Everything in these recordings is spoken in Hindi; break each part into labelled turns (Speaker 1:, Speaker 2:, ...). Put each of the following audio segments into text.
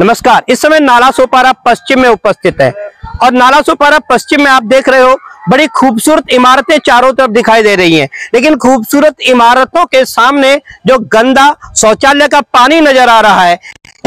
Speaker 1: नमस्कार, इस समय नाला सोपारा पश्चिम में उपस्थित है। और नाला सोपारा पश्चिम में आप देख रहे हो, बड़ी खूबसूरत इमारतें चारों तरफ़ दिखाई दे रही हैं। लेकिन खूबसूरत इमारतों के सामने जो गंदा शौचालय का पानी नज़र आ रहा है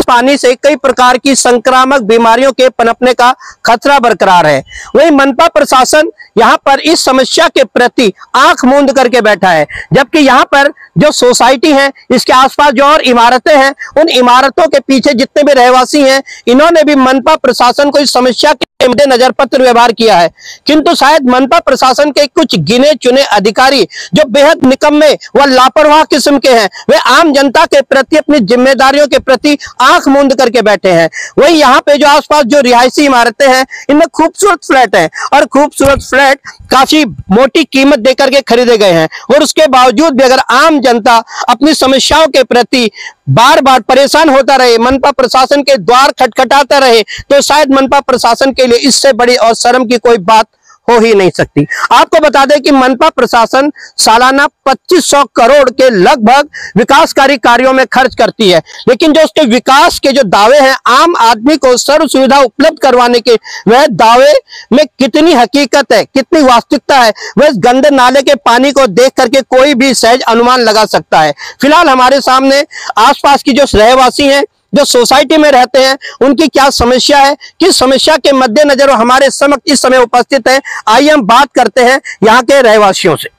Speaker 1: पानी से कई प्रकार की संक्रामक बीमारियों के पनपने का खतरा बरकरार है। वहीं मनपा प्रशासन यहाँ पर इस समस्या के प्रति आँख मूंद करके बैठा है, जबकि यहाँ पर जो सोसाइटी है, इसके आसपास जो और इमारतें हैं, उन इमारतों के पीछे जितने भी रहवासी हैं, इन्होंने भी मनपा प्रशासन को इस समस्या के मद्देनजर पत्र व्यवहार किया है। किंतु शायद मनपा प्रशासन के कुछ गिने चुने अधिकारी जो बेहद निकम्मे व लापरवाह किस्म के हैं, वे आम जनता के प्रति अपनी जिम्मेदारियों के प्रति आँख मूंद करके बैठे हैं। वही यहाँ पे जो आसपास जो रिहायशी इमारतें हैं, इनमें खूबसूरत फ्लैट है और खूबसूरत फ्लैट काफ़ी मोटी कीमत देकर के खरीदे गए हैं। और उसके बावजूद भी अगर आम जनता अपनी समस्याओं के प्रति बार बार परेशान होता रहे, मनपा प्रशासन के द्वार खटखटाता रहे तो शायद मनपा प्रशासन के लिए इससे बड़ी और शर्म की कोई बात हो ही नहीं सकती। आपको बता दें कि मनपा प्रशासन सालाना 2500 करोड़ के लगभग विकासकारी कार्यों में खर्च करती है। लेकिन जो उसके विकास के जो दावे हैं, आम आदमी को सर्व सुविधा उपलब्ध करवाने के, वह दावे में कितनी हकीकत है, कितनी वास्तविकता है, वह इस गंदे नाले के पानी को देख करके कोई भी सहज अनुमान लगा सकता है। फ़िलहाल हमारे सामने आसपास की जो रहवासी हैं जो सोसाइटी में रहते हैं उनकी क्या समस्या है? किस समस्या के मद्देनजर हमारे समक्ष इस समय उपस्थित है? आइए हम बात करते हैं यहाँ के रहवासियों से।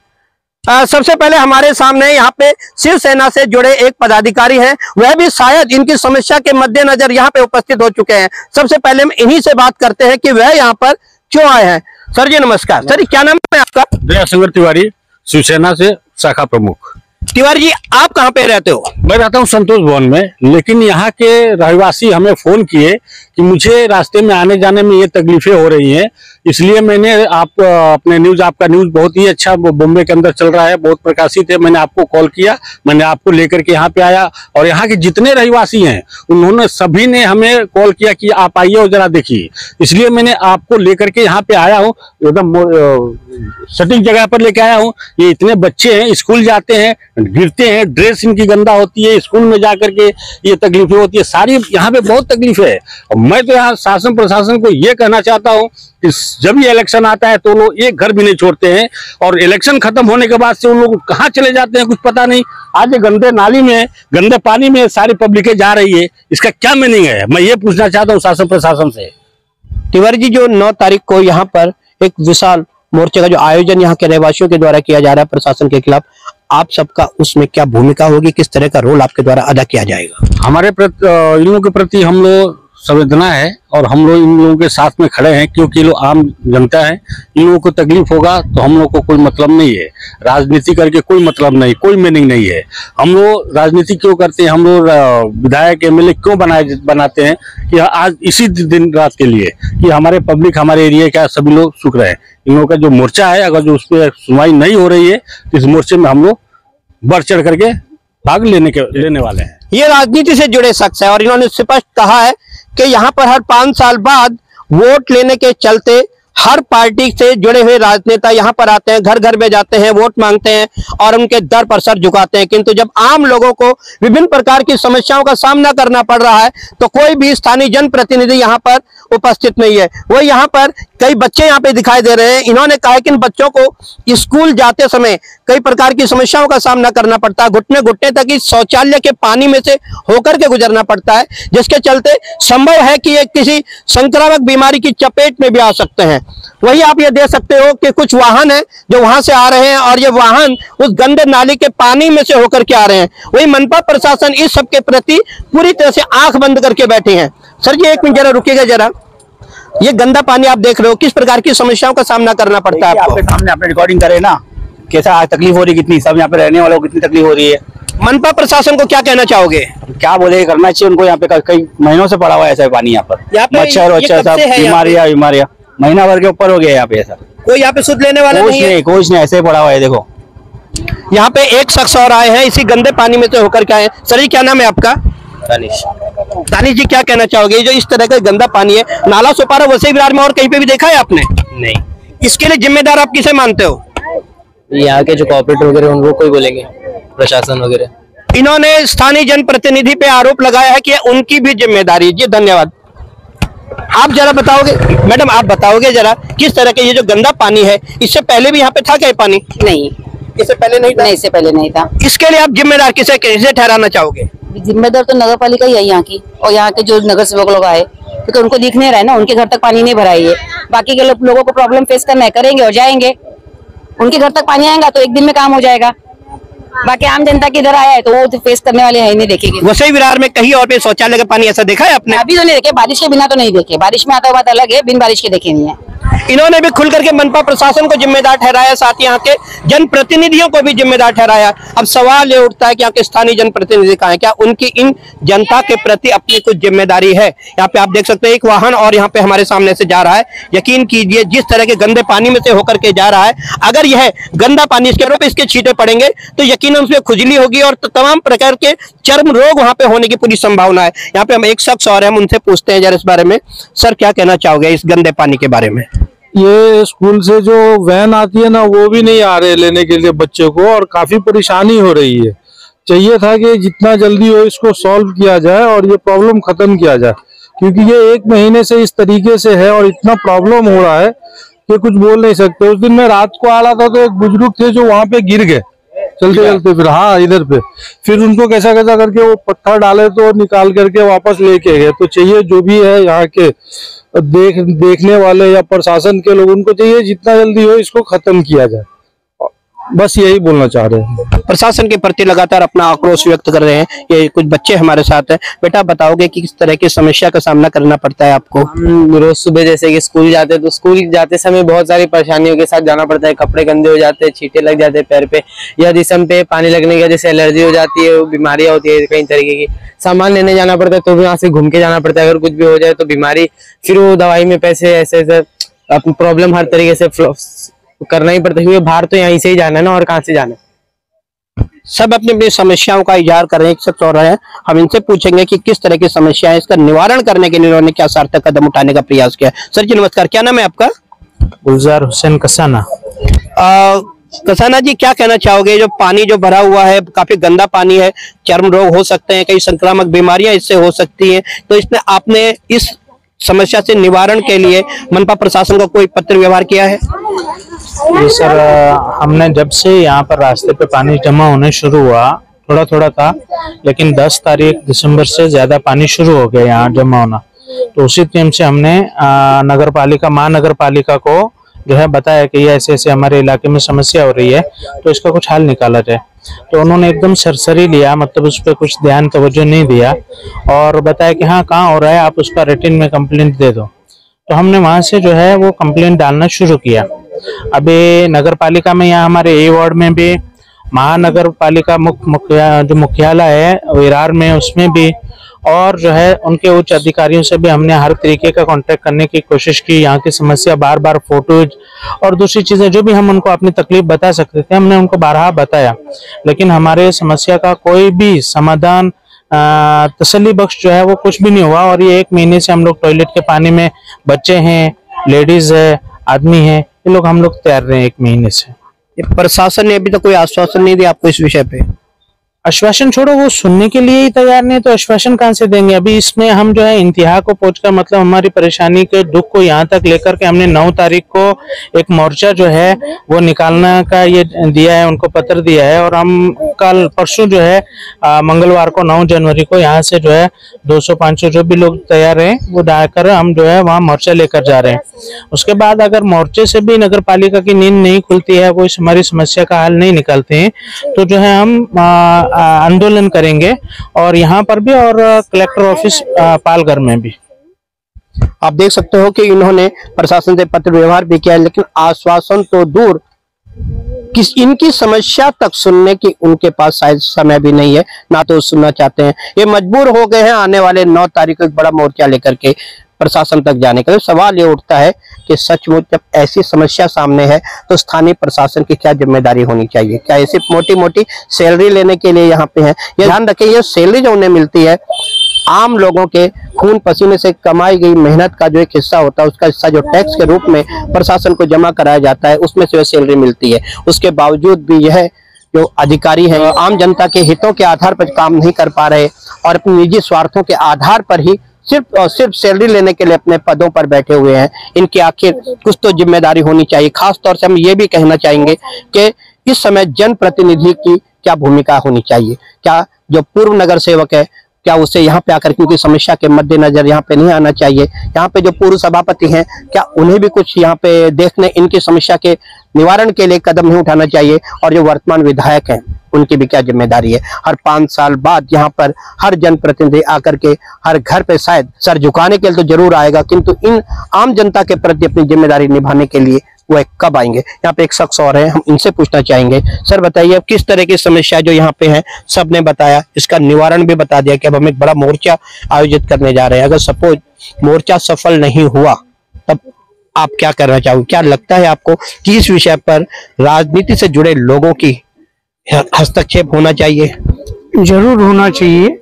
Speaker 1: आ, सबसे पहले हमारे सामने यहाँ पे शिवसेना से जुड़े एक पदाधिकारी हैं। वह भी शायद इनकी समस्या के मद्देनजर यहाँ पे उपस्थित हो चुके हैं। सबसे पहले हम इन्हीं से बात करते हैं कि वह यहाँ पर क्यों आए हैं। सर जी नमस्कार। सर क्या नाम है आपका?
Speaker 2: दयाशंकर तिवारी शिवसेना से शाखा प्रमुख।
Speaker 1: तिवारी जी, आप कहाँ पे रहते हो?
Speaker 2: मैं रहता हूँ संतोष भवन में, लेकिन यहाँ के रहवासी हमें फ़ोन किए कि मुझे रास्ते में आने जाने में ये तकलीफें हो रही हैं। इसलिए मैंने आप, अपने न्यूज़, आपका न्यूज़ बहुत ही अच्छा बॉम्बे के अंदर चल रहा है, बहुत प्रकाशित है। मैंने आपको कॉल किया, मैंने आपको लेकर के यहाँ पे आया और यहाँ के जितने रहवासी हैं, उन्होंने सभी ने हमें कॉल किया कि आप आइए और जरा देखिए। इसलिए मैंने आपको लेकर के यहाँ पे आया हूँ, एकदम सटीक जगह पर लेके आया हूँ। ये इतने बच्चे हैं, स्कूल जाते हैं गिरते हैं ड्रेस इनकी गंदा होती है स्कूल में जा करके ये तकलीफें होती है। सारी यहाँ पे बहुत तकलीफ़ है। और मैं तो यहाँ शासन प्रशासन को ये कहना चाहता हूँ कि जब ये इलेक्शन आता है तो लोग एक घर भी नहीं छोड़ते हैं। और इलेक्शन खत्म होने के बाद से उन लोग कहाँ चले जाते हैं कुछ पता नहीं। आज गंदे नाली में, गंदे पानी में सारी पब्लिकें जा रही है। इसका क्या मीनिंग है? मैं ये पूछना चाहता हूँ शासन प्रशासन से।
Speaker 1: तिवारी जी, जो नौ तारीख को यहाँ पर एक विशाल मोर्चे का जो आयोजन यहाँ के रहवासियों के द्वारा किया जा रहा है प्रशासन के खिलाफ आप सबका उसमें क्या भूमिका होगी, किस तरह का रोल आपके द्वारा अदा किया जाएगा?
Speaker 2: हमारे इन लोगों के प्रति हम लोग संवेदना है और हम लोग इन लोगों के साथ में खड़े हैं, क्योंकि लोग आम जनता है। इन लोगों को तकलीफ़ होगा तो हम लोग को कोई मतलब नहीं है। राजनीति करके कोई मतलब नहीं, कोई मीनिंग नहीं है। हम लोग राजनीति क्यों करते हैं? हम लोग विधायक, एमएलए क्यों बनाए, बनाते हैं कि आज इसी दिन रात के लिए कि हमारे पब्लिक हमारे एरिया का सभी लोग सुख रहे हैं। इन लोगों का जो मोर्चा है, अगर जो उस पर सुनवाई नहीं हो रही है तो इस मोर्चे में हम लोग बढ़ चढ़ करके भाग लेने के, लेने वाले हैं।
Speaker 1: ये राजनीति से जुड़े शख्स है और इन्होंने स्पष्ट कहा है कि यहाँ पर हर पाँच साल बाद वोट लेने के चलते हर पार्टी से जुड़े हुए राजनेता यहाँ पर आते हैं, घर घर में जाते हैं, वोट मांगते हैं और उनके दर पर सर झुकाते हैं। किंतु जब आम लोगों को विभिन्न प्रकार की समस्याओं का सामना करना पड़ रहा है तो कोई भी स्थानीय जनप्रतिनिधि यहाँ पर उपस्थित नहीं है। वो यहाँ पर कई बच्चे यहाँ पे दिखाई दे रहे हैं। इन्होंने कहा कि इन बच्चों को स्कूल जाते समय कई प्रकार की समस्याओं का सामना करना पड़ता है। घुटने घुटने तक इस शौचालय के पानी में से होकर के गुजरना पड़ता है, जिसके चलते संभव है कि ये किसी संक्रामक बीमारी की चपेट में भी आ सकते हैं। वही आप ये देख सकते हो कि कुछ वाहन है जो वहाँ से आ रहे हैं और ये वाहन उस गंदे नाली के पानी में से होकर के आ रहे हैं। वही मनपा प्रशासन इस सब के प्रति पूरी तरह से आँख बंद करके बैठे हैं। सर जी, एक मिनट जरा रुकेगा जरा। ये गंदा पानी आप देख रहे हो किस प्रकार की समस्याओं का सामना करना पड़ता है आपको?
Speaker 3: सामने आपने रिकॉर्डिंग करे ना कैसा तकलीफ़ हो रही कितनी सब यहाँ पे रहने वालों को कितनी तकलीफ़ हो रही है।
Speaker 1: मनपा प्रशासन को क्या कहना चाहोगे?
Speaker 3: क्या बोले करना चाहिए उनको यहाँ पे कई महीनों से पड़ा हुआ है ऐसा पानी यहाँ पर। मच्छर वच्छर
Speaker 1: सबसे
Speaker 3: बीमारियाँ बीमारियाँ। महीना भर के ऊपर हो गया यहाँ पे ऐसा।
Speaker 1: कोई यहाँ पे सुध लेने वाला
Speaker 3: कुछ
Speaker 1: नहीं है?
Speaker 3: नहीं कुछ नहीं ऐसे ही पड़ा हुआ है देखो।
Speaker 1: यहाँ पे एक शख्स और आए हैं इसी गंदे पानी में से होकर के आए सर जी क्या नाम है आपका?
Speaker 3: दानिश
Speaker 1: दानिश जी क्या कहना चाहोगे? जो इस तरह का गंदा पानी है नाला सोपारा वैसे विरार में और कहीं पे भी देखा है आपने?
Speaker 4: नहीं।
Speaker 1: इसके लिए जिम्मेदार आप किसे मानते हो?
Speaker 4: यहाँ के जो कॉर्पोरेट वगैरह उनको कोई बोलेंगे प्रशासन वगैरह।
Speaker 1: इन्होंने स्थानीय जनप्रतिनिधि पे आरोप लगाया है कि उनकी भी ज़िम्मेदारी जी धन्यवाद। आप जरा बताओगे? मैडम आप बताओगे जरा किस तरह के ये जो गंदा पानी है इससे पहले भी यहाँ पे था क्या पानी?
Speaker 4: नहीं।
Speaker 1: इससे पहले नहीं था?
Speaker 4: नहीं इससे पहले नहीं था।
Speaker 1: इसके लिए आप जिम्मेदार किसे किसे ठहराना चाहोगे?
Speaker 4: जिम्मेदार तो नगर पालिका ही है यहाँ की। और यहाँ के जो नगर सेवक लोग आए क्योंकि उनको दिख नहीं रहा है ना उनके घर तक पानी नहीं भरा है बाकी के लोग- लोगों को प्रॉब्लम फेस करना है करेंगे और जाएँगे। उनके घर तक पानी आएगा तो एक दिन में काम हो जाएगा। बाकी आम जनता की इधर आया है तो वो तो फेस करने वाले है ही नहीं देखेंगे।
Speaker 1: वसई विरार में कहीं और भी शौचालय का पानी ऐसा देखा है आपने?
Speaker 4: अभी तो नहीं देखे बारिश के बिना तो नहीं देखे। बारिश में आता हुआ बात अलग है बिन बारिश के देखे नहीं है।
Speaker 1: इन्होंने भी खुल करके मनपा प्रशासन को जिम्मेदार ठहराया, साथ ही यहाँ के जनप्रतिनिधियों को भी जिम्मेदार ठहराया। अब सवाल ये उठता है कि यहाँ के स्थानीय जनप्रतिनिधि कहाँ हैं? क्या उनकी इन जनता के प्रति अपनी कुछ ज़िम्मेदारी है? यहाँ पे आप देख सकते हैं, एक वाहन और यहाँ पे हमारे सामने से जा रहा है। यकीन कीजिए, जिस तरह के गंदे पानी में से होकर के जा रहा है, अगर यह गंदा पानी इसके ऊपर इसके छींटे पड़ेंगे तो यकीन उसमें खुजली होगी और तमाम प्रकार के चर्म रोग वहाँ पे होने की पूरी संभावना है। यहाँ पे हम एक शख्स और हम उनसे पूछते हैं, जरा इस बारे में। सर, क्या कहना चाहोगे इस गंदे पानी के बारे में?
Speaker 5: ये स्कूल से जो वैन आती है ना, वो भी नहीं आ रहे लेने के लिए बच्चे को और काफ़ी परेशानी हो रही है। चाहिए था कि जितना जल्दी हो इसको सॉल्व किया जाए और ये प्रॉब्लम खत्म किया जाए, क्योंकि ये एक महीने से इस तरीके से है और इतना प्रॉब्लम हो रहा है कि कुछ बोल नहीं सकते। उस दिन मैं रात को आ रहा था तो एक बुज़ुर्ग थे जो वहाँ पे गिर गए। चलते चलते फिर हाँ इधर पे। फिर उनको कैसा कैसा करके वो पत्थर डाले तो निकाल करके वापस लेके गए। तो चाहिए जो भी है यहाँ के देख देखने वाले या प्रशासन के लोग उनको चाहिए जितना जल्दी हो इसको खत्म किया जाए। बस यही बोलना चाह रहे हैं।
Speaker 1: प्रशासन के प्रति लगातार अपना आक्रोश व्यक्त कर रहे हैं। ये कुछ बच्चे हमारे साथ हैं। बेटा बताओगे कि किस तरह की समस्या का सामना करना पड़ता है आपको?
Speaker 6: हम रोज सुबह जैसे कि स्कूल जाते हैं तो स्कूल जाते समय बहुत सारी परेशानियों के साथ जाना पड़ता है। कपड़े गंदे हो जाते हैं छीटे लग जाते हैं पैर पे या जिसम पे पानी लगने की वजह से एलर्जी हो जाती है बीमारियाँ होती है कई तरीके की। सामान लेने जाना पड़ता है तो भी वहाँ से घूम के जाना पड़ता है। अगर कुछ भी हो जाए तो बीमारी फिर वो दवाई में पैसे ऐसे ऐसे प्रॉब्लम हर तरीके से फ्लो- करना ही पड़ता है क्योंकि बाहर तो यहीं से ही जाना है ना और कहाँ से जाना है?
Speaker 1: सब अपनी अपनी समस्याओं का इजहार कर रहे हैं एक शख्स और हैं। हम इनसे पूछेंगे कि किस तरह की समस्या है इसका निवारण करने के लिए इन्होंने क्या सार्थक कदम उठाने का प्रयास किया सर जी नमस्कार क्या नाम है आपका?
Speaker 7: गुलजार हुसैन कसाना।
Speaker 1: आ, कसाना जी क्या कहना चाहोगे? जो पानी जो भरा हुआ है काफ़ी गंदा पानी है चर्म रोग हो सकते हैं कई संक्रामक बीमारियाँ इससे हो सकती हैं। तो इसमें आपने इस समस्या से निवारण के लिए मनपा प्रशासन का कोई पत्र व्यवहार किया है?
Speaker 7: जी सर हमने जब से यहाँ पर रास्ते पे पानी जमा होने शुरू हुआ थोड़ा थोड़ा था लेकिन 10 तारीख दिसंबर से ज़्यादा पानी शुरू हो गया यहाँ जमा होना। तो उसी टाइम से हमने नगर पालिका महानगर पालिका को जो है बताया कि ये ऐसे ऐसे हमारे इलाके में समस्या हो रही है तो इसका कुछ हल निकाला जाए। तो उन्होंने एकदम सरसरी लिया मतलब उस पर कुछ ध्यान तवज्जो नहीं दिया और बताया कि हाँ कहाँ हो रहा है आप उसका रिटर्न में कंप्लेंट दे दो। तो हमने वहाँ से जो है वो कंप्लेंट डालना शुरू किया। अभी नगर पालिका में यहाँ हमारे ए वार्ड में भी महानगर पालिका मुख्य मुख्या जो मुख्यालय है विरार में उसमें भी, और जो है उनके उच्च अधिकारियों से भी हमने हर तरीके का कांटेक्ट करने की कोशिश की। यहाँ की समस्या बार बार फ़ोटोज़ और दूसरी चीज़ें जो भी हम उनको अपनी तकलीफ़ बता सकते थे, हमने उनको बारहा बताया। लेकिन हमारे समस्या का कोई भी समाधान तसली बख्श जो है वो कुछ भी नहीं हुआ और ये एक महीने से हम लोग टॉयलेट के पानी में बच्चे हैं लेडीज़ है, आदमी है। ये लोग हम लोग तैयार रहे हैं एक महीने से।
Speaker 1: ये प्रशासन ने अभी तक कोई आश्वासन नहीं दिया आपको इस विषय पे?
Speaker 7: आश्वासन छोड़ो वो सुनने के लिए ही तैयार नहीं तो आश्वासन कहाँ से देंगे? अभी इसमें हम जो है इंतहा को पहुंचकर मतलब हमारी परेशानी के दुख को यहाँ तक लेकर के हमने नौ तारीख को एक मोर्चा जो है वो निकालने का ये दिया है उनको पत्र दिया है और हम कल परसों जो है मंगलवार को नौ जनवरी को यहाँ से जो है 200 500 जो भी लोग तैयार हैं, वो डालकर हम जो है वहाँ मोर्चा लेकर जा रहे हैं। उसके बाद अगर मोर्चे से भी नगर पालिका की नींद नहीं खुलती है इस हमारी समस्या का हल नहीं निकालते हैं तो जो है हम आंदोलन करेंगे और यहाँ पर भी और कलेक्टर ऑफ़िस पालघर में भी।
Speaker 1: आप देख सकते हो कि इन्होंने प्रशासन से पत्र व्यवहार भी किया लेकिन आश्वासन तो दूर किस, इनकी समस्या तक सुनने की उनके पास शायद समय भी नहीं है, ना तो सुनना चाहते हैं। ये मजबूर हो गए हैं आने वाले नौ तारीख को एक बड़ा मोर्चा लेकर के प्रशासन तक जाने का तो सवाल ये उठता है कि सचमुच जब ऐसी समस्या सामने है तो स्थानीय प्रशासन की क्या ज़िम्मेदारी होनी चाहिए? क्या ऐसी मोटी मोटी सैलरी लेने के लिए यहाँ पे है? ये ध्यान रखें, ये सैलरी जो उन्हें मिलती है आम लोगों के खून पसीने से कमाई गई मेहनत का जो एक हिस्सा होता है, उसका हिस्सा जो टैक्स के रूप में प्रशासन को जमा कराया जाता है, उसमें से वह सैलरी मिलती है। उसके बावजूद भी यह जो अधिकारी हैं आम जनता के हितों के आधार पर काम नहीं कर पा रहे और अपने निजी स्वार्थों के आधार पर ही सिर्फ़ और सिर्फ़ सैलरी लेने के लिए अपने पदों पर बैठे हुए हैं। इनकी आखिर कुछ तो ज़िम्मेदारी होनी चाहिए। खास तौर से हम ये भी कहना चाहेंगे कि इस समय जनप्रतिनिधि की क्या भूमिका होनी चाहिए? क्या जो पूर्व नगर सेवक है क्या उसे यहाँ पे आकर, क्योंकि समस्या के मद्देनजर यहाँ पे नहीं आना चाहिए। यहाँ पे जो पूर्व सभापति हैं, क्या उन्हें भी कुछ यहाँ पे देखने, इनकी समस्या के निवारण के लिए कदम नहीं उठाना चाहिए? और जो वर्तमान विधायक हैं, उनकी भी क्या ज़िम्मेदारी है? हर पाँच साल बाद यहाँ पर हर जनप्रतिनिधि आकर के हर घर पे शायद सर झुकाने के लिए तो ज़रूर आएगा, किंतु इन आम जनता के प्रति अपनी ज़िम्मेदारी निभाने के लिए वह कब आएँगे? यहाँ पे एक शख्स और है, हम इनसे पूछना चाहेंगे। सर, बताइए, अब किस तरह की समस्या जो यहाँ पे है, सबने बताया। इसका निवारण भी बता दिया कि अब हम एक बड़ा मोर्चा आयोजित करने जा रहे हैं। अगर सपोज़ मोर्चा सफल नहीं हुआ, तब आप क्या करना चाहोगे? क्या लगता है आपको कि इस विषय पर राजनीति से जुड़े लोगों की हस्तक्षेप होना चाहिए?
Speaker 8: ज़रूर होना चाहिए।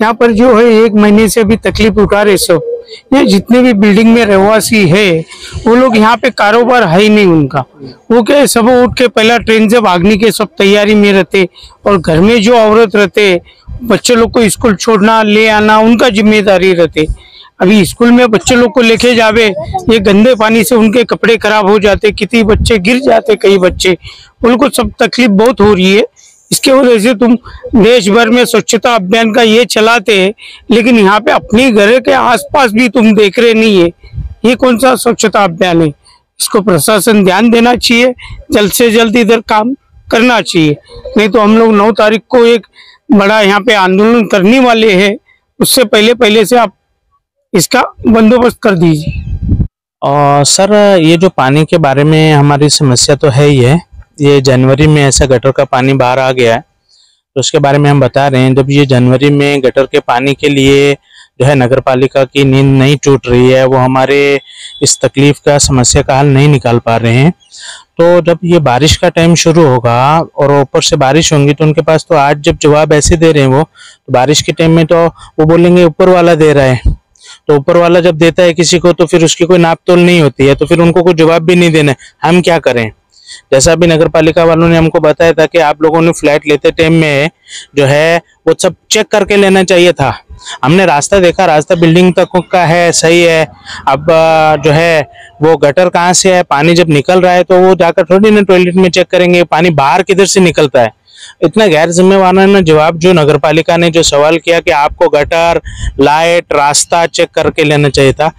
Speaker 8: यहाँ पर जो है, एक महीने से अभी तकलीफ़ उठा रहे सब। ये जितने भी बिल्डिंग में रहवासी है, वो लोग यहाँ पे कारोबार है ही नहीं उनका। वो क्या सब उठ के पहला ट्रेन से भागने के सब तैयारी में रहते और घर में जो औरत रहते, बच्चे लोग को स्कूल छोड़ना, ले आना, उनका ज़िम्मेदारी रहते। अभी स्कूल में बच्चे लोग को लेके जावे, ये गंदे पानी से उनके कपड़े खराब हो जाते, कितने बच्चे गिर जाते, कई बच्चे। उनको सब तकलीफ़ बहुत हो रही है। इसके वजह से तुम देश भर में स्वच्छता अभियान का ये चलाते हैं, लेकिन यहाँ पे अपने घर के आसपास भी तुम देख रहे नहीं है। ये कौन सा स्वच्छता अभियान है? इसको प्रशासन ध्यान देना चाहिए, जल्द से जल्द इधर काम करना चाहिए। नहीं तो हम लोग नौ तारीख को एक बड़ा यहाँ पे आंदोलन करने वाले हैं। उससे पहले पहले से आप इसका बंदोबस्त कर दीजिए।
Speaker 7: और सर, ये जो पानी के बारे में हमारी समस्या तो है ही है। ये जनवरी में ऐसा गटर का पानी बाहर आ गया है तो उसके बारे में हम बता रहे हैं। जब ये जनवरी में गटर के पानी के लिए जो है नगर पालिका की नींद नहीं टूट रही है, वो हमारे इस तकलीफ़ का समस्या का हल नहीं निकाल पा रहे हैं। तो जब ये बारिश का टाइम शुरू होगा और ऊपर से बारिश होंगी तो उनके पास तो आज जब जवाब ऐसे दे रहे हैं वो तो बारिश के टाइम में तो वो बोलेंगे ऊपर वाला दे रहा है। तो ऊपर वाला जब देता है किसी को तो फिर उसकी कोई नाप तोल नहीं होती है तो फिर उनको कोई जवाब भी नहीं देना है। हम क्या करें? जैसा अभी नगर पालिका वालों ने हमको बताया था कि आप लोगों ने फ्लैट लेते टाइम में जो है, वो सब चेक करके लेना चाहिए था। हमने रास्ता देखा, रास्ता बिल्डिंग तक का है, सही है। अब जो है, वो गटर कहाँ से है? पानी जब निकल रहा है तो वो जाकर थोड़ी ना टॉयलेट में चेक करेंगे, पानी बाहर किधर से निकलता है? इतना गैर जिम्मेवाराना जवाब जो नगर पालिका ने जो सवाल किया कि आपको गटर लाइट रास्ता चेक करके लेना चाहिए था।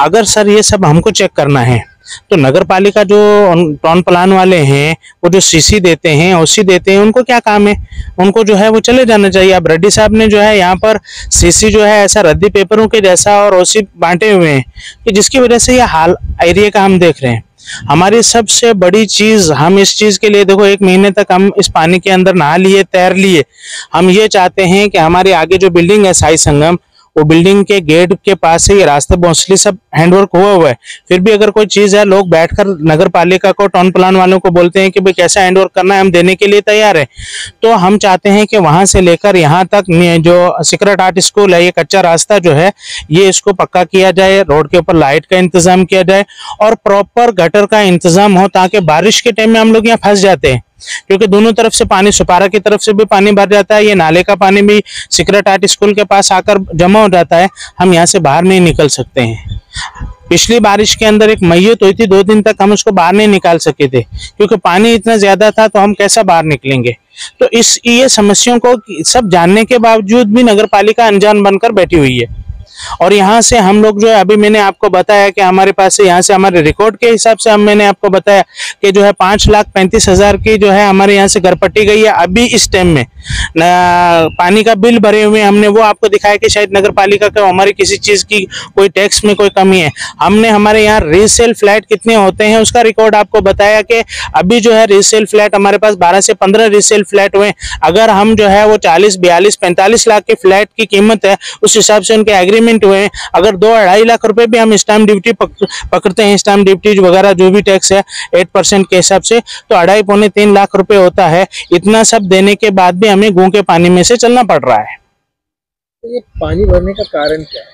Speaker 7: अगर सर ये सब हमको चेक करना है तो नगर पालिका जो टाउन प्लान वाले हैं, वो जो सीसी देते हैं ओसी देते हैं, उनको क्या काम है? उनको जो है वो चले जाना चाहिए। अब रेड्डी साहब ने जो है यहाँ पर सीसी जो है ऐसा रद्दी पेपरों के जैसा और ओसी बांटे हुए हैं कि जिसकी वजह से ये हाल एरिया का हम देख रहे हैं। हमारी सबसे बड़ी चीज़, हम इस चीज़ के लिए देखो, एक महीने तक हम इस पानी के अंदर नहा लिए, तैर लिए। हम ये चाहते हैं कि हमारे आगे जो बिल्डिंग है साई संगम वो बिल्डिंग के गेट के पास से ये रास्ते मोस्टली सब हैंडवर्क हुआ हुआ है। फिर भी अगर कोई चीज़ है, लोग बैठकर नगर पालिका को टाउन प्लान वालों को बोलते हैं कि भाई कैसा हैंडवर्क करना है, हम देने के लिए तैयार है। तो हम चाहते हैं कि वहाँ से लेकर यहाँ तक जो सीक्रेट आर्ट स्कूल है, ये कच्चा रास्ता जो है, ये इसको पक्का किया जाए, रोड के ऊपर लाइट का इंतज़ाम किया जाए और प्रॉपर गटर का इंतज़ाम हो, ताकि बारिश के टाइम में हम लोग यहाँ फंस जाते हैं। क्योंकि दोनों तरफ़ से पानी, सुपारा की तरफ़ से भी पानी भर जाता है, ये नाले का पानी भी सीक्रेट आर्ट स्कूल के पास आकर जमा हो जाता है, हम यहाँ से बाहर नहीं निकल सकते हैं। पिछली बारिश के अंदर एक मैयत हुई थी, दो दिन तक हम उसको बाहर नहीं निकाल सके थे, क्योंकि पानी इतना ज़्यादा था तो हम कैसा बाहर निकलेंगे? तो इस, ये समस्याओं को सब जानने के बावजूद भी नगर पालिका अनजान बनकर बैठी हुई है। और यहाँ से हम लोग जो है, अभी मैंने आपको बताया कि हमारे पास से यहाँ से हमारे रिकॉर्ड के हिसाब से हम मैंने आपको बताया कि जो है पाँच लाख पैंतीस हज़ार की जो है हमारे यहाँ से घर पट्टी गई है अभी इस टाइम में। पानी का बिल भरे हुए हमने वो आपको दिखाया कि शायद नगर पालिका का हमारी किसी चीज़ की कोई टैक्स में कोई कमी है। हमने हमारे यहाँ रीसेल फ्लैट कितने होते हैं उसका रिकॉर्ड आपको बताया कि अभी जो है रीसेल फ्लैट हमारे पास बारह से पंद्रह रीसेल फ्लैट हुए अगर हम जो है वो चालीस, बयालीस, पैंतालीस लाख के फ्लैट की कीमत है, उस हिसाब से उनके एग्रीमेंट हुए हैं। अगर दो अढ़ाई लाख रुपए भी हम स्टाम्प ड्यूटी पक, पकड़ते हैं स्टाम्प ड्यूटी वगैरह जो भी टैक्स है एट परसेंट के हिसाब से तो अढ़ाई पौने तीन लाख रुपए होता है। इतना सब देने के बाद भी हमें गूं के पानी में से चलना पड़ रहा है।
Speaker 9: तो ये पानी भरने का कारण क्या है?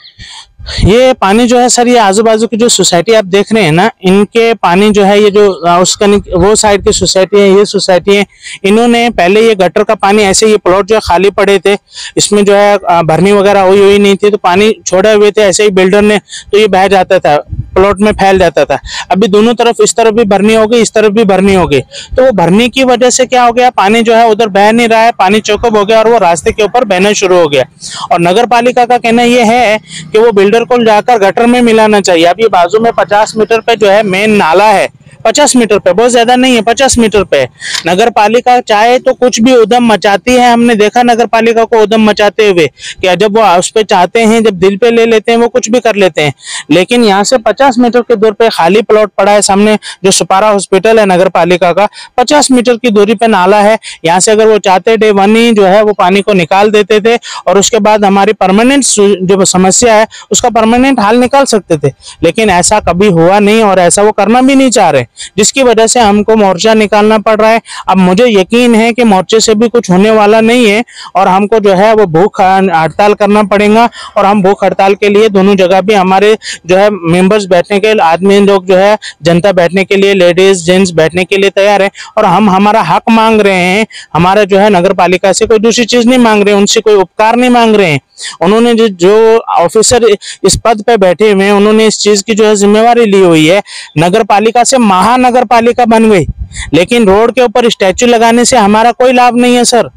Speaker 7: ये पानी जो है सर, ये आजू बाजू की जो सोसाइटी आप देख रहे हैं ना, इनके पानी जो है, ये जो उसका वो साइड की सोसाइटी है, ये सोसाइटी है। इन्होंने पहले ये गटर का पानी, ऐसे ये प्लॉट जो है खाली पड़े थे, इसमें जो है भरनी वगैरह हुई हुई नहीं थी तो पानी छोड़े हुए थे, ऐसे ही बिल्डर ने तो ये बह जाता था, प्लॉट में फैल जाता था। अभी दोनों तरफ़ इस तरफ़ भी भरनी होगी इस तरफ़ भी भरनी होगी तो वो भरने की वजह से क्या हो गया, पानी जो है उधर बह नहीं रहा है, पानी चौकअप हो गया और वो रास्ते के ऊपर बहना शुरू हो गया। और नगर का कहना यह है कि वो को जाकर गटर में मिलाना चाहिए। अब ये बाजू में पचास मीटर पे जो है मेन नाला है। पचास मीटर पे, बहुत ज़्यादा नहीं है, पचास मीटर पे नगर पालिका चाहे तो कुछ भी उदम मचाती है, हमने देखा नगर पालिका को उदम मचाते हुए, कि जब वो उस पर चाहते हैं, जब दिल पे ले लेते हैं, वो कुछ भी कर लेते हैं। लेकिन यहाँ से पचास मीटर की दूर पे खाली प्लॉट पड़ा है सामने, जो सुपारा हॉस्पिटल है नगर पालिका का, पचास मीटर की दूरी पे नाला है। यहाँ से अगर वो चाहते डे वन ही जो है वो पानी को निकाल देते थे, और उसके बाद हमारी परमानेंट जो समस्या है, उसका परमानेंट हल निकाल सकते थे। लेकिन ऐसा कभी हुआ नहीं, और ऐसा वो करना भी नहीं चाह रहे। जिसकी वजह से हमको मोर्चा निकालना पड़ रहा है। अब मुझे यकीन है कि मोर्चे से भी कुछ होने वाला नहीं है और हमको जो है वो भूख हड़ताल करना पड़ेगा और हम भूख हड़ताल के लिए दोनों जगह भी हमारे जो है मेंबर्स बैठने के आदमी लोग जो है जनता बैठने के लिए, लेडीज़, जेंट्स बैठने के लिए तैयार है और हम हमारा हक मांग रहे हैं। हमारा जो है नगर पालिका से कोई दूसरी चीज़ नहीं मांग रहे, उनसे कोई उपकार नहीं मांग रहे हैं। उन्होंने जो जो ऑफिसर इस पद पे बैठे हुए हैं, उन्होंने इस चीज़ की जो है जिम्मेवारी ली हुई है। नगर पालिका से महानगर पालिका बन गई। लेकिन रोड के ऊपर स्टैचू लगाने से हमारा कोई लाभ नहीं है, सर।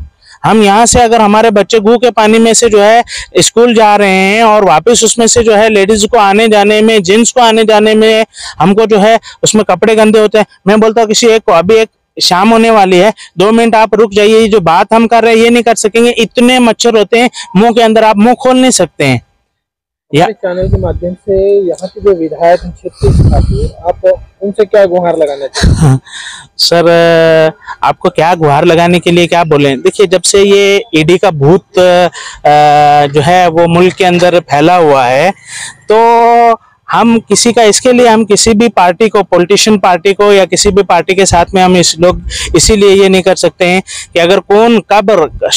Speaker 7: हम यहाँ से अगर हमारे बच्चे गू के पानी में से जो है स्कूल जा रहे हैं और वापस उसमें से जो है लेडीज़ को आने जाने में, जेंट्स को आने जाने में हमको जो है उसमें कपड़े गंदे होते हैं। मैं बोलता हूँ, किसी एक को अभी एक शाम होने वाली है, दो मिनट आप रुक जाइए जो बात हम कर रहे हैं, ये नहीं कर सकेंगे। इतने मच्छर होते हैं, मुँह के अंदर आप मुँह खोल नहीं सकते हैं।
Speaker 9: चैनल के माध्यम से यहाँ के जो विधायक हैं, क्षेत्रीय आप उनसे क्या गुहार लगाना चाहिए
Speaker 7: सर आपको क्या गुहार लगाने के लिए क्या बोले? देखिए जब से ये ईडी का भूत जो है वो मुल्क के अंदर फैला हुआ है तो हम किसी का, इसके लिए हम किसी भी पार्टी को पॉलिटिशियन पार्टी को या किसी भी पार्टी के साथ में हम इस लोग, इसीलिए ये नहीं कर सकते हैं कि अगर कौन कब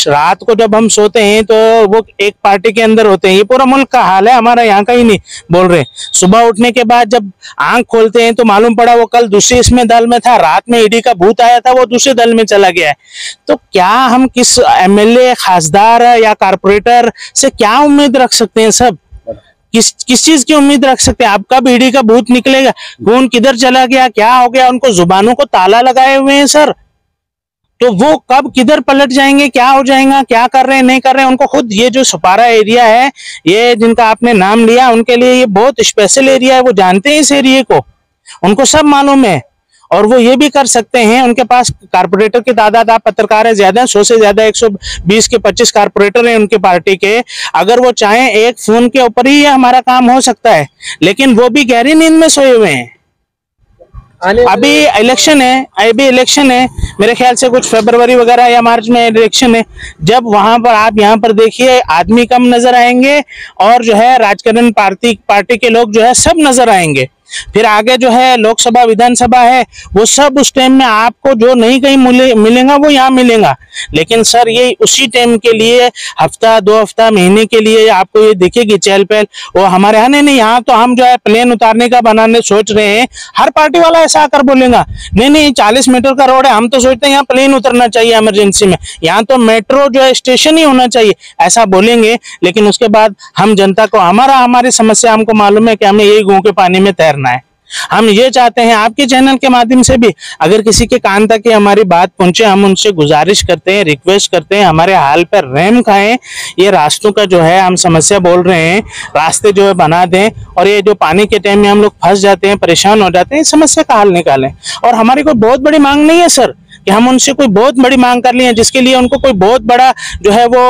Speaker 7: रात को जब हम सोते हैं तो वो एक पार्टी के अंदर होते हैं। ये पूरा मुल्क का हाल है, हमारा यहाँ का ही नहीं बोल रहे सुबह उठने के बाद जब आँख खोलते हैं तो मालूम पड़ा वो कल दूसरे इसमें दल में था, रात में ईडी का भूत आया था, वो दूसरे दल में चला गया है। तो क्या हम किस एमएलए खासदार या कारपोरेटर से क्या उम्मीद रख सकते हैं सब? किस किस चीज़ की उम्मीद रख सकते हैं? आपका बीड़ी का भूत निकलेगा। खून किधर चला गया? क्या हो गया? उनको जुबानों को ताला लगाए हुए हैं, सर। तो वो कब किधर पलट जाएँगे? क्या हो जाएगा? क्या कर रहे हैं? नहीं कर रहे हैं? उनको खुद ये जो सुपारा एरिया है, ये जिनका आपने नाम लिया, उनके लिए ये बहुत स्पेशल एरिया है, वो जानते हैं इस एरिए को। उनको सब मालूम है। और वो ये भी कर सकते हैं उनके पास कारपोरेटर की तादाद आप पत्रकार है ज़्यादा सौ से ज़्यादा 120 के 25 कारपोरेटर हैं उनके पार्टी के। अगर वो चाहें एक फ़ोन के ऊपर ही हमारा काम हो सकता है लेकिन वो भी गहरी नींद में सोए हुए हैं। अभी इलेक्शन है अभी इलेक्शन है मेरे ख्याल से कुछ फरवरी वगैरह या मार्च में इलेक्शन है। जब वहाँ पर आप यहाँ पर देखिए आदमी कम नज़र आएँगे और जो है राजकरण पार्टी पार्टी के लोग जो है सब नज़र आएँगे। फिर आगे जो है लोकसभा, विधानसभा है, वो सब उस टाइम में आपको जो नहीं कहीं मिले, मिलेगा, वो यहाँ मिलेगा। लेकिन सर, ये उसी टाइम के लिए, हफ़्ता, दो हफ़्ता, महीने के लिए आपको ये दिखेगी चहल पहल। वो हमारे यहाँ, नहीं नहीं, यहाँ तो हम जो है प्लेन उतारने का बनाने सोच रहे हैं। हर पार्टी वाला ऐसा आकर बोलेगा, नहीं नहीं, चालीस मीटर का रोड है, हम तो सोचते हैं यहाँ प्लेन उतरना चाहिए इमरजेंसी में। यहाँ तो मेट्रो जो है स्टेशन ही होना चाहिए। ऐसा बोलेंगे, लेकिन उसके बाद हम जनता को, हमारा, हमारी समस्या हमको मालूम है कि हमें यही गाँव के पानी में तैरना है। हम ये चाहते हैं आपके चैनल के माध्यम से भी अगर किसी के कान तक हमारी बात पहुँचे, हम उनसे गुजारिश करते हैं रिक्वेस्ट करते हैं, हमारे हाल पर रैम खाएँ। ये रास्तों का जो है, हम समस्या बोल रहे हैं, रास्ते जो है बना दें और ये जो पानी के टाइम में हम लोग फंस जाते हैं, परेशान हो जाते हैं, समस्या का हल निकालें। और हमारी कोई बहुत बड़ी मांग नहीं है, सर। कि हम उनसे कोई बहुत बड़ी मांग कर ली है, जिसके लिए उनको कोई बहुत बड़ा जो है वो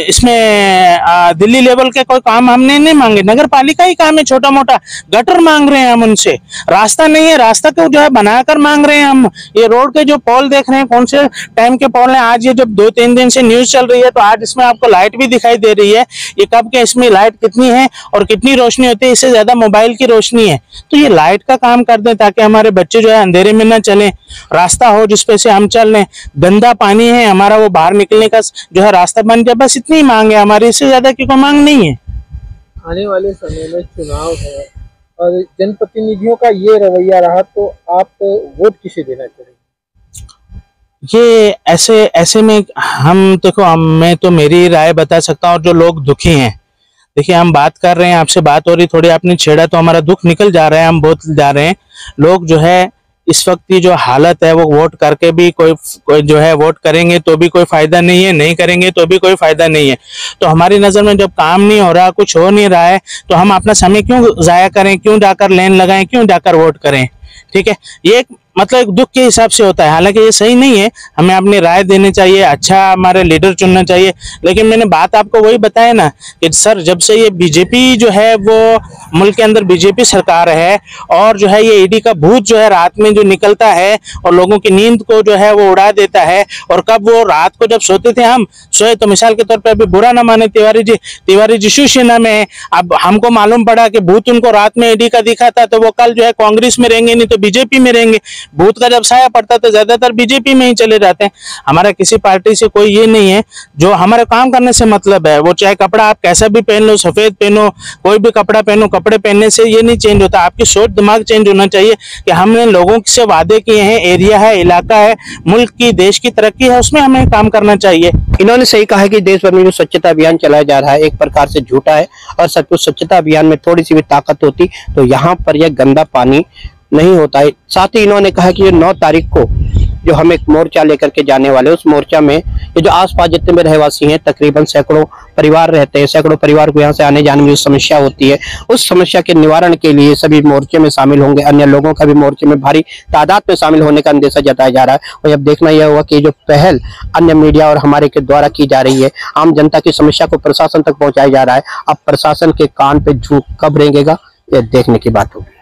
Speaker 7: इसमें दिल्ली लेवल के कोई काम हमने नहीं मांगे। नगर पालिका ही काम है छोटा मोटा गटर मांग रहे हैं हम उनसे। रास्ता नहीं है, रास्ता को जो है बनाकर मांग रहे हैं हम। ये रोड के जो पोल देख रहे हैं, कौन से टाइम के पोल हैं? आज ये जब दो तीन दिन से न्यूज़ चल रही है तो आज इसमें आपको लाइट भी दिखाई दे रही है ये कब के इसमें लाइट कितनी है और कितनी रोशनी होती है, इससे ज़्यादा मोबाइल की रोशनी है। तो ये लाइट का काम कर दें, ताकि हमारे बच्चे जो है अंधेरे में न चले। रास्ता हो जिसपे से हम चल रहे गंदा पानी है हमारा वो बाहर निकलने का जो है रास्ता बन जाए बस इतनी मांग है हमारी इससे ज़्यादा की कोई मांग नहीं है।
Speaker 9: आने वाले समय में चुनाव है और जनप्रतिनिधियों का ये रवैया रहा तो आप वोट किसे देना चाहेंगे?
Speaker 7: ये ऐसे ऐसे में हम देखो हम मैं तो मेरी राय बता सकता हूँ और जो लोग दुखी हैं। देखिए हम बात कर रहे हैं आपसे बात हो रही थोड़ी आपने छेड़ा तो हमारा दुख निकल जा रहा है हम बहुत जा रहे हैं। लोग जो है इस वक्त की जो हालत है, वो वोट करके भी कोई कोई जो है वोट करेंगे तो भी कोई फ़ायदा नहीं है, नहीं करेंगे तो भी कोई फ़ायदा नहीं है। तो हमारी नज़र में जब काम नहीं हो रहा, कुछ हो नहीं रहा है तो हम अपना समय क्यों जाया करें, क्यों जाकर लाइन लगाएँ, क्यों जाकर वोट करें? ठीक है? ये मतलब एक दुख के हिसाब से होता है। हालाँकि ये सही नहीं है। हमें अपनी राय देनी चाहिए। अच्छा हमारे लीडर चुनना चाहिए। लेकिन मैंने बात आपको वही बताया ना कि सर, जब से ये बीजेपी जो है, वो मुल्क के अंदर बीजेपी सरकार है और जो है ये ईडी का भूत जो है रात में जो निकलता है और लोगों की नींद को जो है, वो उड़ा देता है और कब वो रात को जब सोते थे हम, सोए तो मिसाल के तौर पर अभी बुरा ना माने तिवारी जी। तिवारी जी शिवसेना में है। अब हमको मालूम पड़ा कि भूत उनको रात में ईडी का दिखा था तो वो कल जो है कांग्रेस में रहेंगे, नहीं तो बीजेपी में रहेंगे। भूत का जब साया पड़ता है तो ज़्यादातर बीजेपी में ही चले जाते हैं। हमारा किसी पार्टी से कोई ये नहीं है, जो हमारे काम करने से मतलब है। वो चाहे कपड़ा आप कैसा भी पहन लो, सफ़ेद पहनो, कोई भी कपड़ा पहनो, कपड़े पहनने से ये नहीं चेंज होता। आपकी सोच, दिमाग चेंज होना चाहिए कि हमने लोगों से वादे किए हैं, एरिया है, इलाका है, मुल्क की, देश की तरक्की है, उसमें हमें काम करना चाहिए।
Speaker 1: इन्होंने सही कहा कि देश भर में जो स्वच्छता अभियान चलाया जा रहा है, एक प्रकार से झूठा है और सचमुच स्वच्छता अभियान में थोड़ी सी भी ताकत होती तो यहाँ पर यह गंदा पानी नहीं होता है। साथ ही इन्होंने कहा कि नौ तारीख को जो हम एक मोर्चा लेकर के जाने वाले उस मोर्चा में ये जो आसपास जितने भी रहवासी हैं, तकरीबन सैकड़ों परिवार रहते हैं, सैकड़ों परिवार को यहाँ से आने जाने में जो समस्या होती है, उस समस्या के निवारण के लिए सभी मोर्चे में शामिल होंगे। अन्य लोगों का भी मोर्चे में भारी तादाद में शामिल होने का अंदेशा जताया जा रहा है। और अब देखना यह होगा कि जो पहल अन्य मीडिया और हमारे के द्वारा की जा रही है, आम जनता की समस्या को प्रशासन तक पहुँचाया जा रहा है। अब प्रशासन के कान पे झूठ कब रेंगेगा, यह देखने की बात होगी।